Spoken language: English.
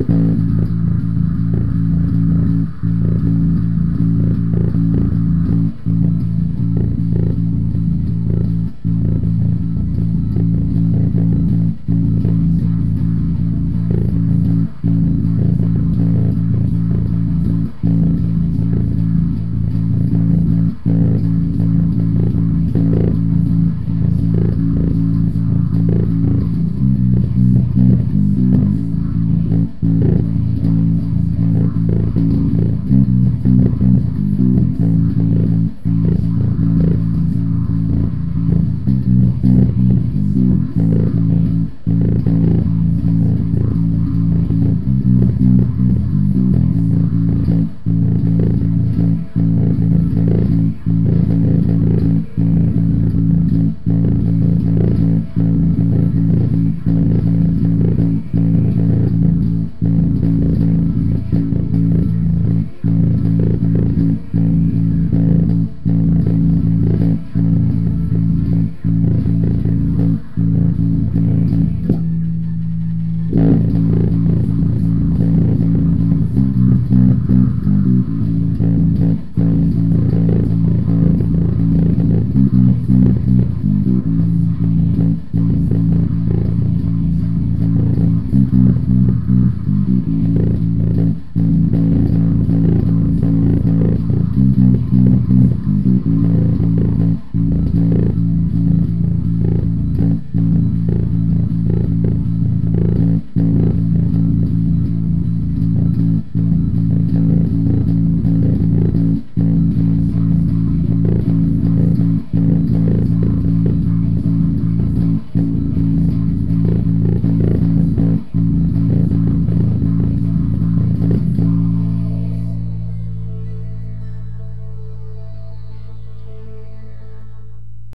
Mm-hmm.